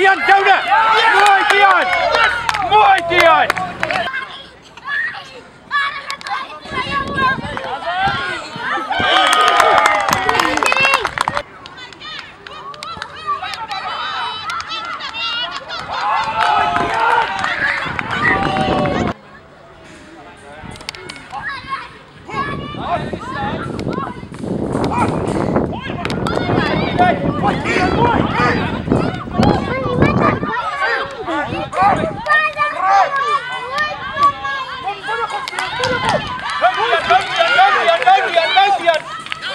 Kian đâu nè Mười Kian Mười Kian Hey!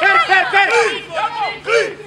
Fer, Fer, Fer!